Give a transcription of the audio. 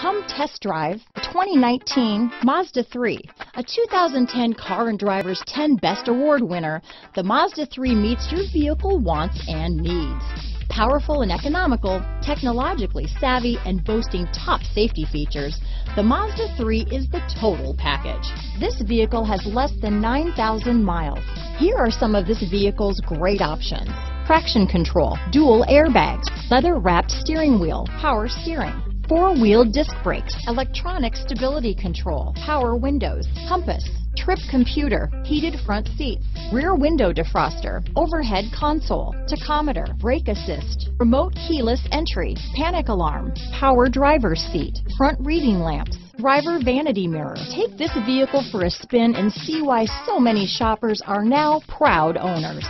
Come test drive the 2019 Mazda 3. A 2010 Car and Driver's 10 Best Award winner, the Mazda 3 meets your vehicle wants and needs. Powerful and economical, technologically savvy, and boasting top safety features, the Mazda 3 is the total package. This vehicle has less than 9,000 miles. Here are some of this vehicle's great options. Traction control, dual airbags, leather wrapped steering wheel, power steering, four-wheel disc brakes, electronic stability control, power windows, compass, trip computer, heated front seats, rear window defroster, overhead console, tachometer, brake assist, remote keyless entry, panic alarm, power driver's seat, front reading lamps, driver vanity mirror. Take this vehicle for a spin and see why so many shoppers are now proud owners.